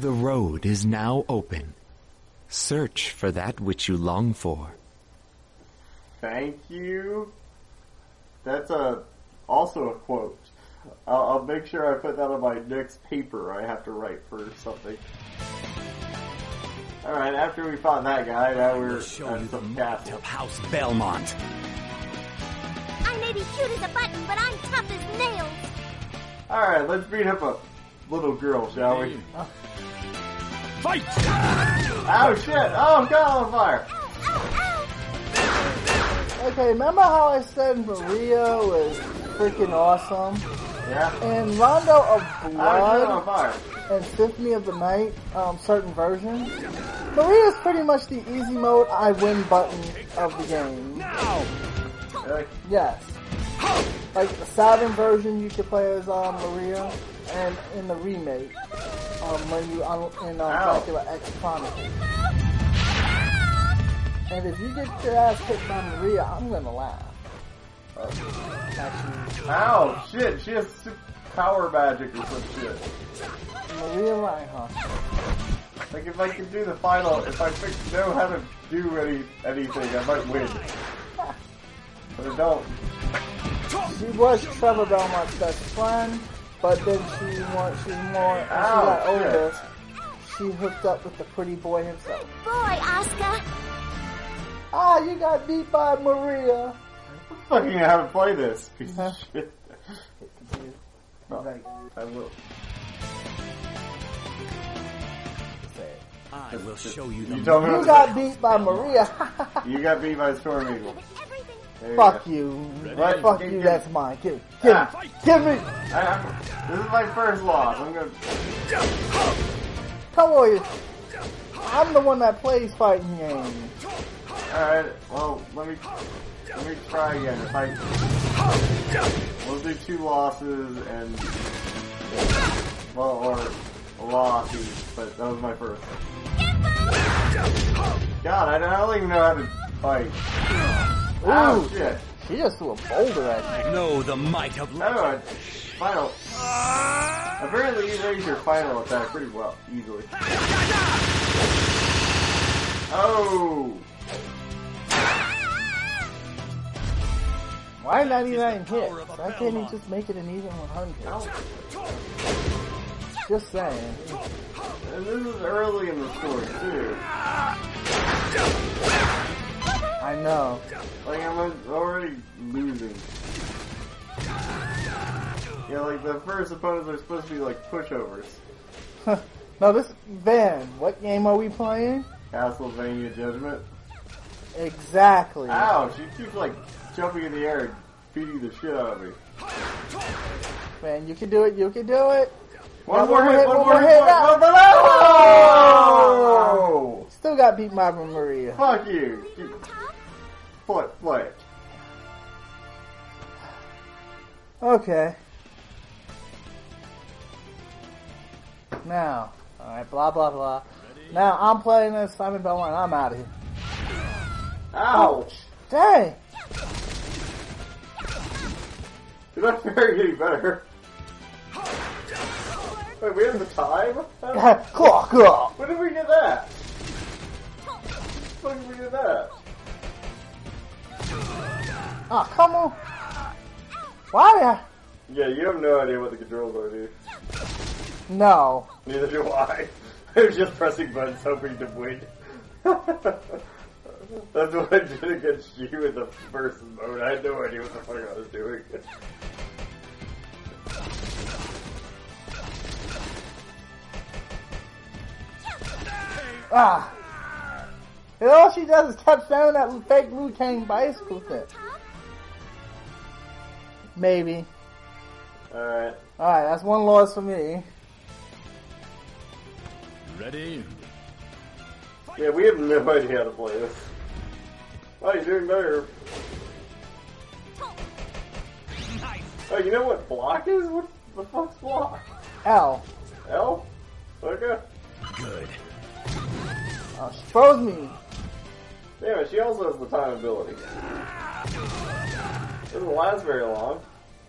The road is now open. Search for that which you long for. Thank you. That's a also a quote. I'll, I'll make sure I put that on my next paper I have to write for something. Alright, after we fought that guy, now we're We'll at the some castle. of House Belmont. I may be cute as a button, but I'm tough as nails. Alright, let's beat him up a little girl, shall we? Fight! Oh shit! Oh, God on fire! Ow, ow! Okay, remember how I said Maria was freaking awesome? Yeah? And Rondo of Blood and Symphony of the Night, um, certain versions, Maria's pretty much the easy mode I win button of the game. Now! Yes. Like the Saturn version, you could play as um, Maria, and in the remake, um, when you un- in um, Dracula X Chronicles. And if you get your ass kicked by Maria, I'm gonna laugh. Uh, Ow! Shit! She has super power magic or some shit. Maria Reinhardt. Like if I can do the final, if I know how to do any anything, I might win. But I don't. She was Trevor Belmont's best friend, but then she was she's more as she Ow, got shit. older. She hooked up with the pretty boy himself. Boy, Oscar. Ah, you got beat by Maria. Fucking know how to play this piece Huh? of shit. He's like, I will. say it. I will show you You You got beat by Maria. You got beat by Storm Eagle. There Fuck you. Right, Fuck you, that's mine. Give, give, Ah. me. give me. I, this is my first loss. I'm gonna. Come on. I'm the one that plays fighting games. Alright, well, let me. Let me try again. If I. We'll do two losses and. Well, or a loss but that was my first. God, I don't even know how to fight. Oh Ooh. shit. She just threw a boulder at me. Know the might of I don't know, final. Apparently you raise your final attack pretty well, easily. Oh! Why 99 hit? Why can't he just make it an even 100? Just saying. And this is early in the story too. I know. Like I'm already losing. Yeah, like the first opponents are supposed to be like pushovers. no, this Van. What game are we playing? Castlevania Judgment. Exactly. Ow! She keeps like jumping in the air and beating the shit out of me. Man, you can do it. You can do it. One One more more hit, hit, one more hit, hit, one more Oh! Still got beat by Maria. Fuck you! Play, play it. Okay. Now, alright, blah blah blah. Now I'm playing as Simon Belmont. I'm out of here. Ouch! Dang! You're not very getting better. Wait, we have the time? Claw, claw. When did we get that? When did we get that? Oh, come on. Why? Yeah, you have no idea what the controls are, dude. No. Neither do I. I'm just pressing buttons hoping to win. That's what I did against you in the first mode. I had no idea what the fuck I was doing. Ah. And all she does is kept sounding that fake Liu Kang bicycle tip. Maybe. Alright. Alright, that's one loss for me. Ready? Yeah, we have no idea how to play this. Oh, you're doing better. Nice. Oh, you know what block is? What the fuck's block? L. L? Okay. Good. Oh, she froze me. Yeah, she also has the time ability. It doesn't last very long.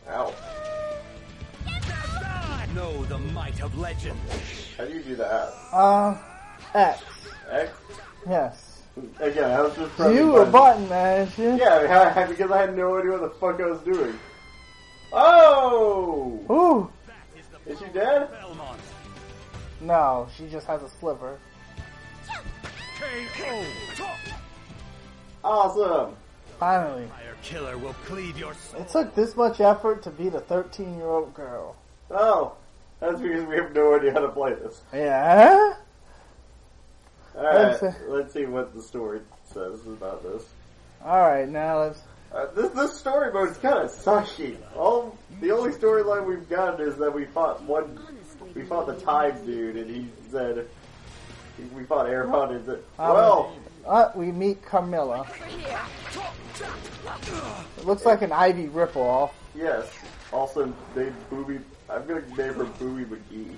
Ow. Know the might of legend. How do you do that? Uh, X. X? Yes. Again, I was just pressing You a buttons. button man. Yeah, I- I- because I had no idea what the fuck I was doing. Oh! Ooh. Is she dead? No, she just has a sliver. Awesome! Finally. Fire killer will cleave your soul. It took this much effort to beat a 13 year old girl. Oh, that's because we have no idea how to play this. Yeah? Alright, Let's- let's see what the story says about this. Alright, now let's. Uh, this this story mode is kind of sucky. All the only storyline we've got is that we fought one, we fought the Time dude, and he said we fought Aaron, and said, Um, well, Uh, we meet Carmilla. It looks like an Ivy ripoff. yes. Also, named Booby. I'm gonna name her Booby McGee.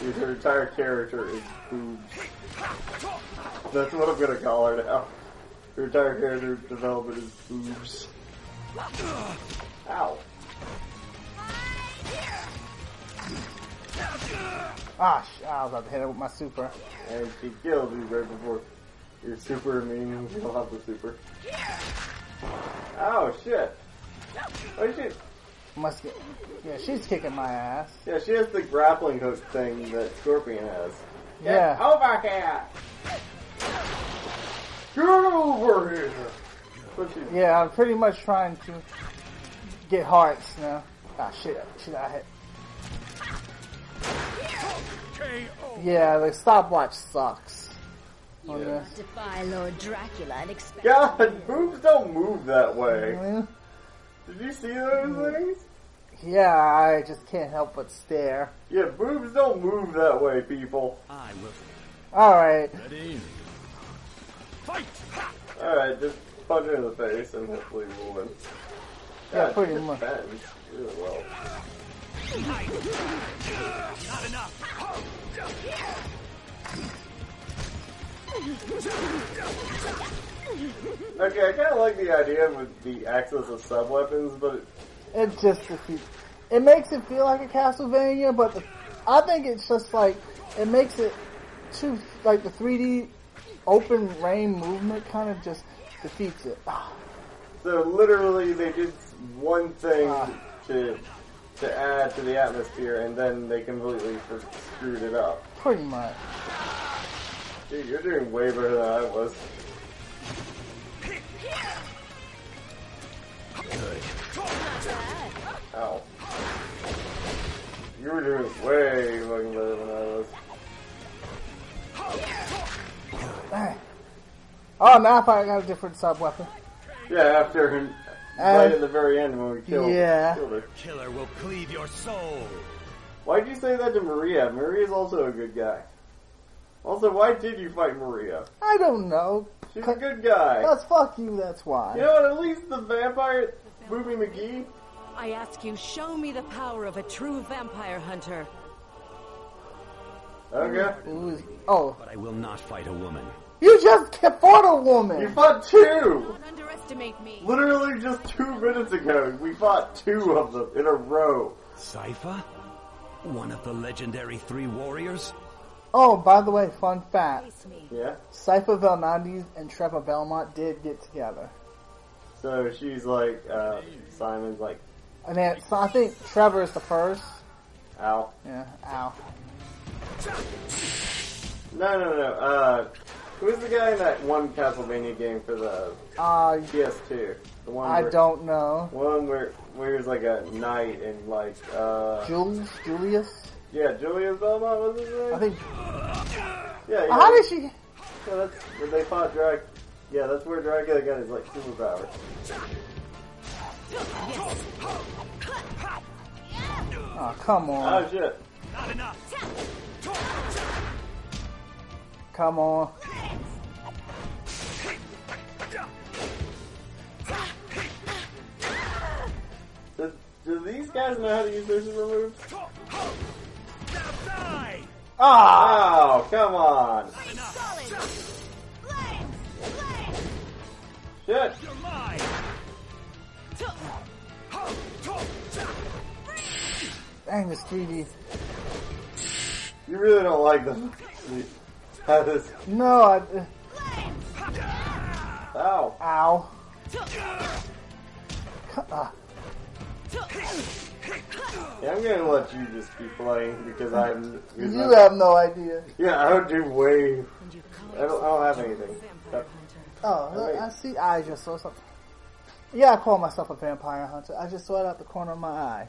Dude, her entire character is boobs. That's what I'm gonna call her now. Her entire character development is boobs. Ow. Ah, sh- I was about to hit it with my super. And she kills you right before your super means you'll have the super. Oh shit. Oh shit. Must get. Yeah, she's kicking my ass. Yeah, she has the grappling hook thing that Scorpion has. Yeah. over here! Get over here! She, Yeah, I'm pretty much trying to get hearts now. Ah, shit. Shit, I hit. Yeah, the stopwatch sucks. Oh, Yeah. yeah. Defy Lord Dracula and expect. God, boobs don't move that way. Oh, well, Did you see those mm. things? Yeah, I just can't help but stare. Yeah, boobs don't move that way, people. I will. Alright. Ready? Fight. Alright, just punch her in the face and hopefully we'll win. Yeah, God, pretty she much. defends really well. Not enough. Okay, I kind of like the idea with the access of sub weapons, but it, It just. It makes it feel like a Castlevania, but the, I think it's just like it makes it too like the 3D open rain movement kind of just defeats it. Ah, so literally they did one thing Ah. to to add to the atmosphere, and then they completely screwed it up. Pretty much. Dude, you're doing way better than I was. Ow. You were doing way fucking better than I was. Dang. Oh, now I finally got a different sub weapon. Yeah, after him, right Uh, at the very end when we killed, yeah. killed her. Killer will cleave your soul. Why'd you say that to Maria? Maria's also a good guy. Also, why did you fight Maria? I don't know. She's a good guy. That's fuck you. That's why. You know what? At least the vampire, Booby McGee. I ask you, show me the power of a true vampire hunter. Okay. It was- oh, But I will not fight a woman. you just fought a woman. You fought two! Don't underestimate me. Literally just two minutes ago, we fought two of them in a row. Sypha? One of the legendary three warriors? Oh, by the way, fun fact: Face me. Yeah? Sypha Belnades and Trevor Belmont did get together. So she's like, uh, Simon's like, And then, so I think Trevor is the first. ow. Yeah, ow. No, no, no, uh, who's the guy in that one Castlevania game for the Uh, PS2? The one I where, don't know. One where, where he was like a knight and like, uh, Jules, Julius. Yeah, Julius Belmont was his name? I think. yeah, yeah. How did she? Yeah, that's where they fought Drac. Yeah, that's where Dracula got his like superpower. Oh, come on, Oh shit! Not enough. come on. Do, do these guys know how to use their super moves? Die! Ah, Oh, come on! Solid. Blade. Blade. Shit! Dang this 3D. You really don't like them. This. No, I. Ow. Ow. Uh, Yeah, I'm gonna let you just keep playing because I'm. because you I'm- have no idea. Yeah, I don't do way. And you call I don't. I don't have anything. vampire hunter. Oh, Alright. I see. I just saw something. Yeah, I call myself a vampire hunter. I just saw it out the corner of my eye.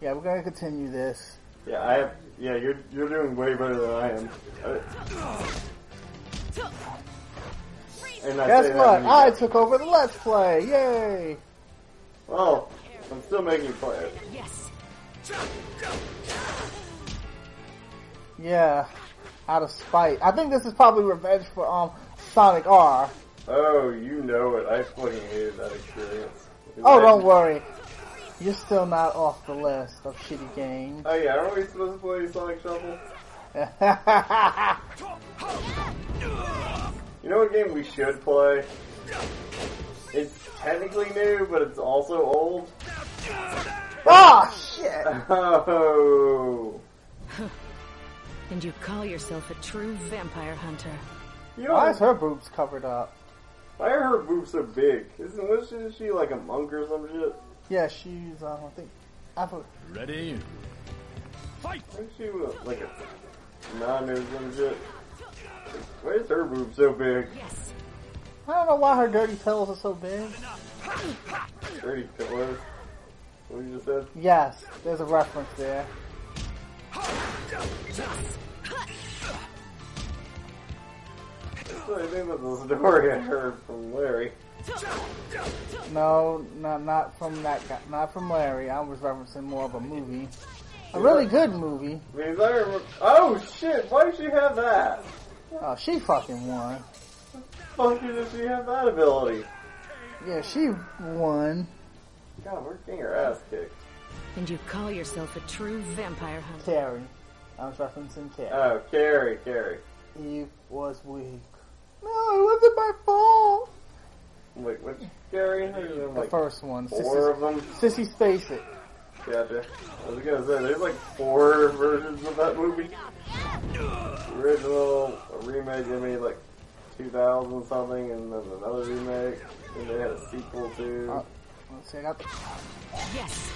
Yeah, we're gonna continue this. Yeah, I have. Yeah, you're you're doing way better than I am. I- and I Guess what? I took over the Let's Play. Yay! Well, I'm still making plans. Yes. Yeah, out of spite. I think this is probably revenge for um Sonic R. Oh, you know it. I fucking hated that experience. Oh, I- don't worry. You're still not off the list of shitty games. Oh yeah, aren't we supposed to play Sonic Shuffle? You know what game we should play? It's technically new, but it's also old. Oh shit! Oh, And you call yourself a true vampire hunter. you know Why is her boobs covered up? why are her boobs so big? Isn't wasn't she like a monk or some shit? Yeah, she's um, I think I forgot. Ready? Fight! Isn't she uh, like a nun or some shit? Why is her boobs so big? Yes. I don't know why her dirty pillows are so big. Dirty pillows. What you just said? Yes, there's a reference there. I think that's the story I heard from Larry. No, not not from that guy, not from Larry. I was referencing more of a movie, a really good movie. I mean, remember, oh shit, why did she have that? Oh, she fucking won. Fuck did she have that ability? Yeah, she won. God, we're getting her ass kicked. And you call yourself a true vampire hunter. Carrie. I was referencing Carrie. Oh, Carrie, Carrie. Eve was weak. No, it wasn't my fault. Wait, which Carrie? The like first one, four of them. Sissy Spacek. Gotcha. I was gonna say, there's like four versions of that movie. Original, a remake they made like 2000 something, and then another remake, and they had a sequel to. Uh, Let's see, I got the, Yes.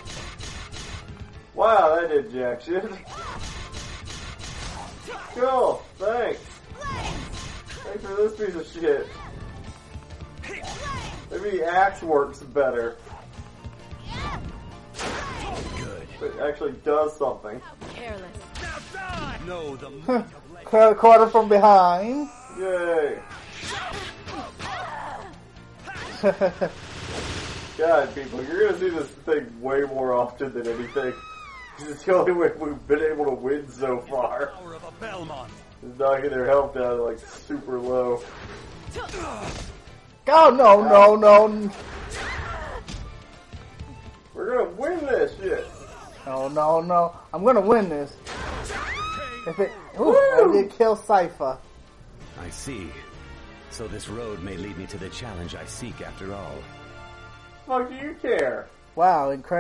Wow, that did jack shit. Cool, thanks. Thanks for this piece of shit. Maybe the axe works better. Good. It actually does something. Careless. Know the might of legend. Caught caught her from behind. Yay. God, people, you're gonna see this thing way more often than anything. It's the only way we've been able to win so far. Power of a Belmont. Is knocking their health down to like super low. Oh no, no, no, We're gonna win this shit. no, no, no! I'm gonna win this. If it, ooh, Woo! I did kill Sypha. I see. So this road may lead me to the challenge I seek after all. Fuck do you care? Wow, incredible.